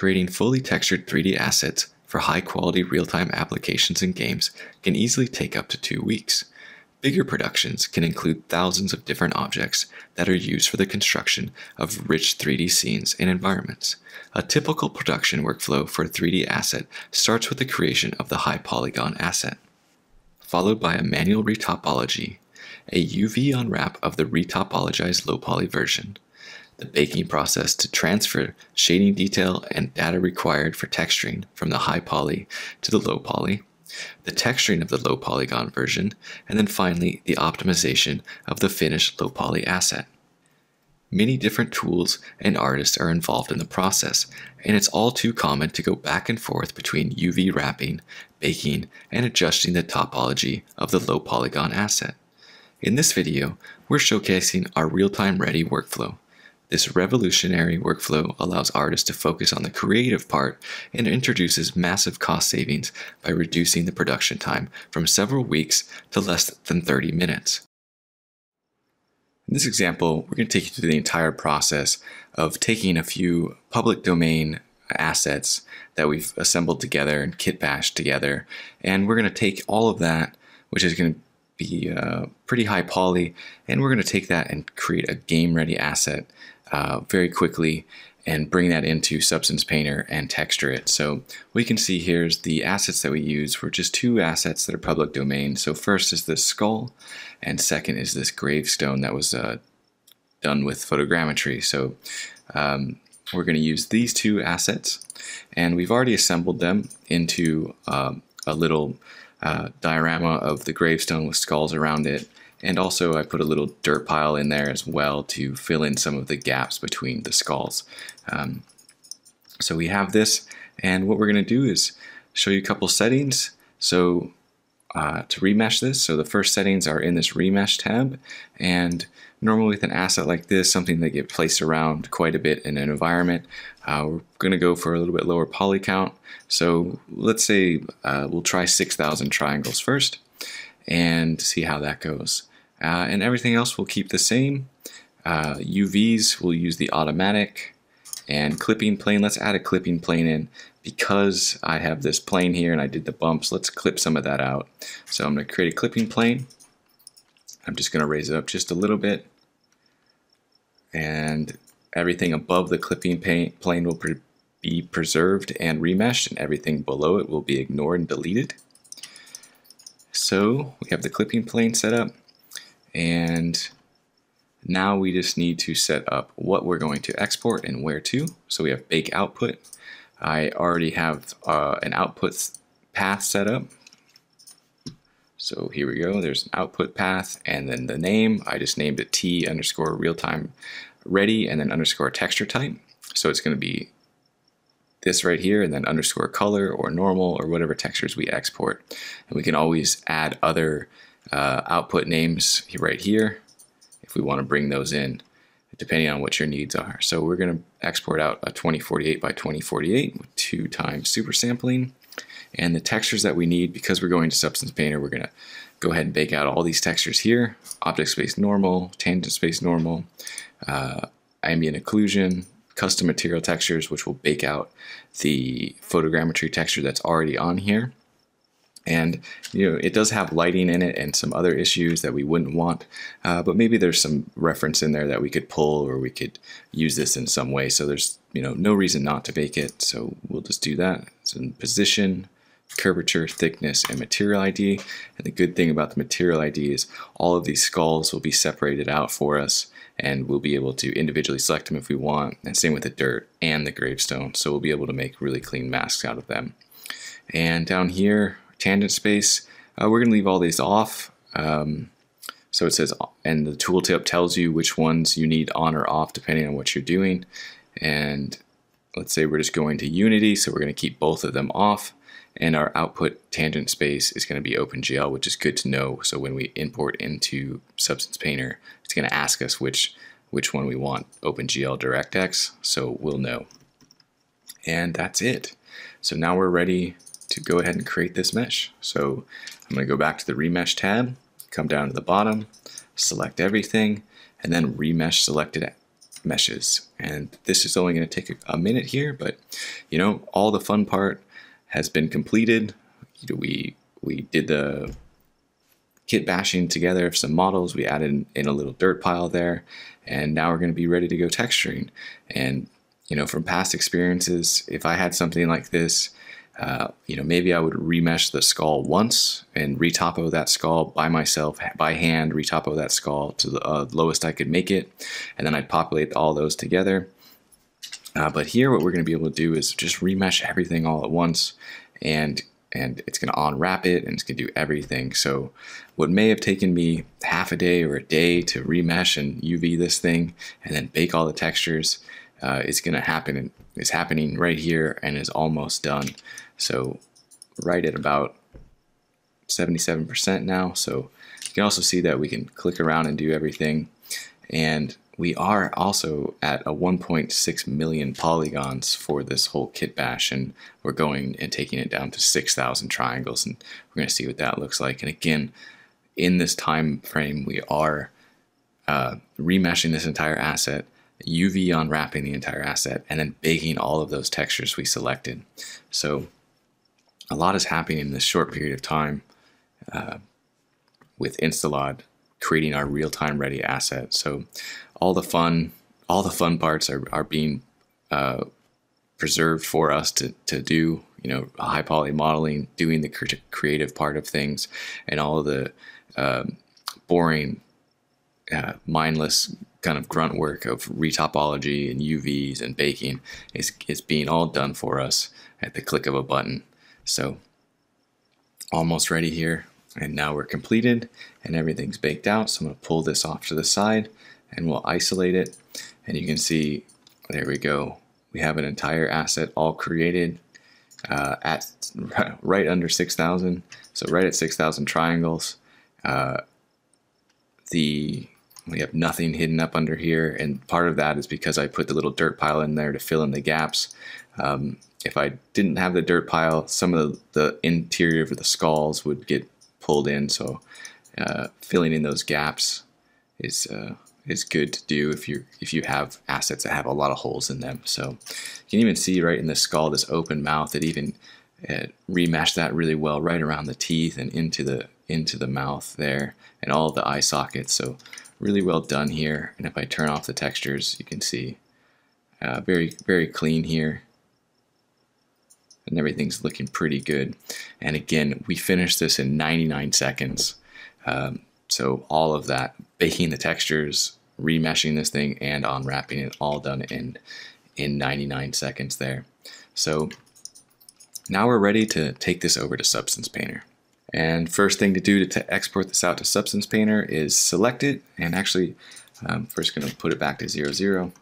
Creating fully textured 3D assets for high quality real time applications and games can easily take up to two weeks. Bigger productions can include thousands of different objects that are used for the construction of rich 3D scenes and environments. A typical production workflow for a 3D asset starts with the creation of the high polygon asset, followed by a manual retopology, a UV unwrap of the retopologized low poly version, the baking process to transfer shading detail and data required for texturing from the high poly to the low poly, the texturing of the low polygon version, and then finally the optimization of the finished low poly asset. Many different tools and artists are involved in the process, and it's all too common to go back and forth between UV wrapping, baking, and adjusting the topology of the low polygon asset. In this video, we're showcasing our real-time ready workflow, this revolutionary workflow allows artists to focus on the creative part and introduces massive cost savings by reducing the production time from several weeks to less than 30 minutes. In this example, we're going to take you through the entire process of taking a few public domain assets that we've assembled together and kit bashed together, and we're going to take all of that, which is going to be uh, pretty high poly, and we're going to take that and create a game ready asset uh, very quickly and bring that into Substance Painter and texture it. So we can see here's the assets that we use were just two assets that are public domain. So first is this skull, and second is this gravestone that was uh, done with photogrammetry. So um, we're going to use these two assets, and we've already assembled them into um, a little uh, diorama of the gravestone with skulls around it and also I put a little dirt pile in there as well to fill in some of the gaps between the skulls. Um, so we have this, and what we're going to do is show you a couple settings. So uh, to remesh this, so the first settings are in this remesh tab, and normally with an asset like this, something that gets placed around quite a bit in an environment, uh, we're going to go for a little bit lower poly count. So let's say uh, we'll try 6,000 triangles first and see how that goes. Uh, and everything else will keep the same. Uh, UVs, we'll use the automatic and clipping plane. Let's add a clipping plane in because I have this plane here and I did the bumps. Let's clip some of that out. So I'm going to create a clipping plane. I'm just going to raise it up just a little bit. And everything above the clipping plane will be preserved and remeshed and everything below it will be ignored and deleted. So we have the clipping plane set up. And now we just need to set up what we're going to export and where to. So we have bake output. I already have uh, an output path set up. So here we go, there's an output path and then the name, I just named it T underscore real-time ready and then underscore texture type. So it's gonna be this right here and then underscore color or normal or whatever textures we export. And we can always add other uh, output names right here if we want to bring those in depending on what your needs are. So we're going to export out a 2048 by 2048 with two times super sampling. And the textures that we need, because we're going to Substance Painter, we're going to go ahead and bake out all these textures here. Object space normal, tangent space normal, uh, ambient occlusion, custom material textures, which will bake out the photogrammetry texture that's already on here. And you know it does have lighting in it and some other issues that we wouldn't want, uh, but maybe there's some reference in there that we could pull or we could use this in some way. So there's you know no reason not to bake it. So we'll just do that. So in position, curvature, thickness, and material ID. And the good thing about the material ID is all of these skulls will be separated out for us and we'll be able to individually select them if we want. And same with the dirt and the gravestone. So we'll be able to make really clean masks out of them. And down here, tangent space. Uh, we're going to leave all these off. Um, so it says, and the tooltip tells you which ones you need on or off depending on what you're doing. And let's say we're just going to Unity, so we're going to keep both of them off. And our output tangent space is going to be OpenGL, which is good to know. So when we import into Substance Painter, it's going to ask us which which one we want, OpenGL DirectX, so we'll know. And that's it. So now we're ready to go ahead and create this mesh. So I'm going to go back to the remesh tab, come down to the bottom, select everything, and then remesh selected meshes. And this is only going to take a, minute here, but you know, all the fun part has been completed. We we did the kit bashing together of some models. We added in a little dirt pile there, and now we're going to be ready to go texturing. And you know, from past experiences, if I had something like this, uh, you know, maybe I would remesh the skull once and retopo that skull by myself, by hand, retopo that skull to the uh, lowest I could make it, and then I'd populate all those together. Uh, but here, what we're going to be able to do is just remesh everything all at once, and and it's going to unwrap it and it's going to do everything. So what may have taken me half a day or a day to remesh and UV this thing and then bake all the textures uh, is going to happen is happening right here and is almost done. So right at about 77% now. So you can also see that we can click around and do everything. And we are also at a 1.6 million polygons for this whole kit bash and we're going and taking it down to 6,000 triangles and we're going to see what that looks like. And again, in this time frame, we are uh, remeshing this entire asset UV unwrapping the entire asset, and then baking all of those textures we selected. So a lot is happening in this short period of time uh, with InstaLOD creating our real-time ready asset. So all the fun, all the fun parts are, are being uh, preserved for us to, to do, you know, high poly modeling, doing the creative part of things, and all of the um, boring, uh, mindless kind of grunt work of retopology and UVs and baking is, is being all done for us at the click of a button. So almost ready here. And now we're completed and everything's baked out. So I'm gonna pull this off to the side and we'll isolate it. And you can see, there we go. We have an entire asset all created uh, at right under 6,000. So right at 6,000 triangles. Uh, the we have nothing hidden up under here, and part of that is because I put the little dirt pile in there to fill in the gaps. Um, if I didn't have the dirt pile, some of the, the interior of the skulls would get pulled in, so uh, filling in those gaps is uh, is good to do if you if you have assets that have a lot of holes in them. So you can even see right in the skull this open mouth. It even uh, remeshed that really well right around the teeth and into the into the mouth there and all the eye sockets. So really well done here. And if I turn off the textures, you can see uh, very, very clean here. And everything's looking pretty good. And again, we finished this in 99 seconds. Um, so all of that, baking the textures, remeshing this thing, and unwrapping it, all done in, in 99 seconds there. So now we're ready to take this over to Substance Painter. And first thing to do to, to export this out to Substance Painter is select it, and actually I'm first going to put it back to 00, 0.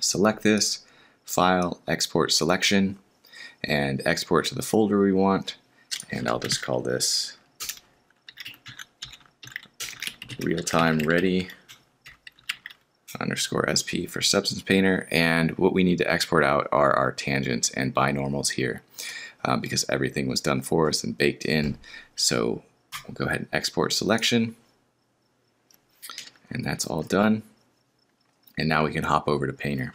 Select this, File, Export Selection, and export to the folder we want. And I'll just call this real-time ready underscore SP for Substance Painter. And what we need to export out are our tangents and binormals here uh, because everything was done for us and baked in. So we'll go ahead and export selection. And that's all done. And now we can hop over to Painter.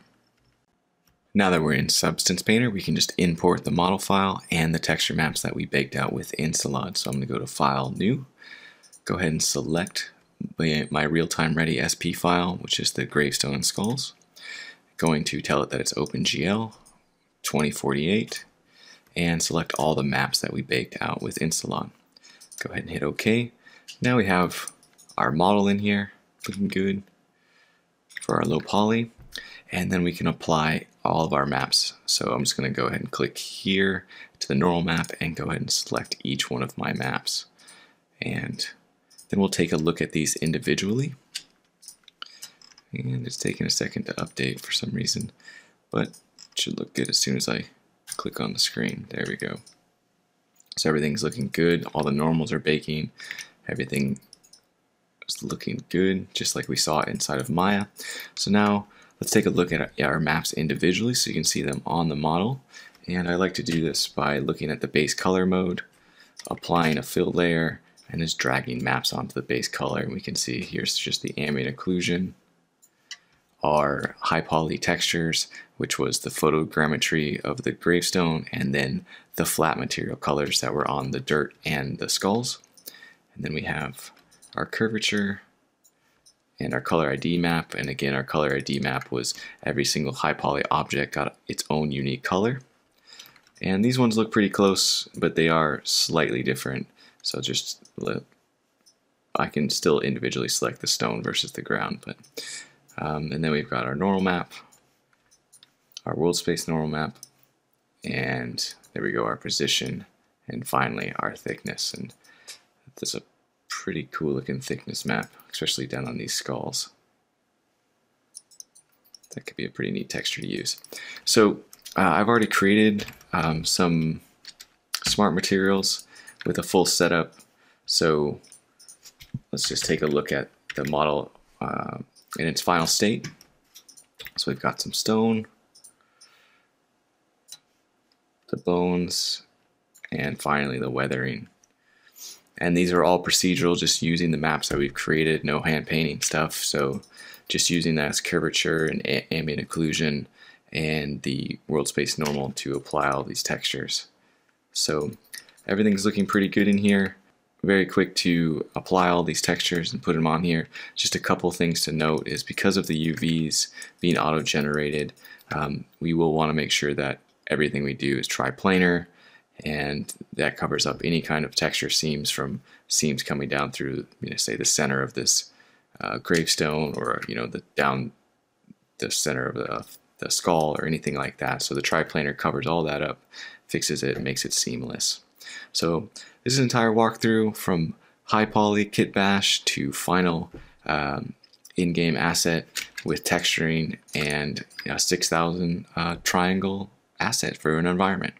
Now that we're in Substance Painter, we can just import the model file and the texture maps that we baked out with InstaLOD. So I'm going to go to File, New, go ahead and select my real-time ready SP file, which is the gravestone and skulls. Going to tell it that it's OpenGL 2048, and select all the maps that we baked out with InstaLOD. Go ahead and hit OK. Now we have our model in here, looking good for our low poly. And then we can apply all of our maps. So I'm just going to go ahead and click here to the normal map and go ahead and select each one of my maps. And then we'll take a look at these individually. And it's taking a second to update for some reason, but it should look good as soon as I click on the screen. There we go. So everything's looking good. All the normals are baking. Everything is looking good, just like we saw inside of Maya. So now let's take a look at our maps individually so you can see them on the model. And I like to do this by looking at the base color mode, applying a fill layer, and just dragging maps onto the base color. And we can see here's just the ambient occlusion, our high poly textures, which was the photogrammetry of the gravestone, and then the flat material colors that were on the dirt and the skulls. And then we have our curvature and our color ID map. And again, our color ID map was every single high poly object got its own unique color. And these ones look pretty close, but they are slightly different. So just I can still individually select the stone versus the ground. But um, And then we've got our normal map, our world space normal map, and there we go, our position, and finally our thickness. And there's a pretty cool looking thickness map, especially down on these skulls. That could be a pretty neat texture to use. So uh, I've already created um, some smart materials with a full setup. So let's just take a look at the model uh, in its final state. So we've got some stone, the bones, and finally the weathering. And these are all procedural, just using the maps that we've created, no hand painting stuff. So just using that as curvature and ambient occlusion and the world space normal to apply all these textures. So everything's looking pretty good in here. Very quick to apply all these textures and put them on here. Just a couple things to note is because of the UVs being auto-generated, um, we will want to make sure that everything we do is triplanar and that covers up any kind of texture seams from seams coming down through, you know, say the center of this uh, gravestone or you know the down the center of the the skull or anything like that. So the triplanar covers all that up, fixes it, makes it seamless. So this is an entire walkthrough from high poly kit bash to final um, in-game asset with texturing and you know, 6000 uh, triangle asset for an environment.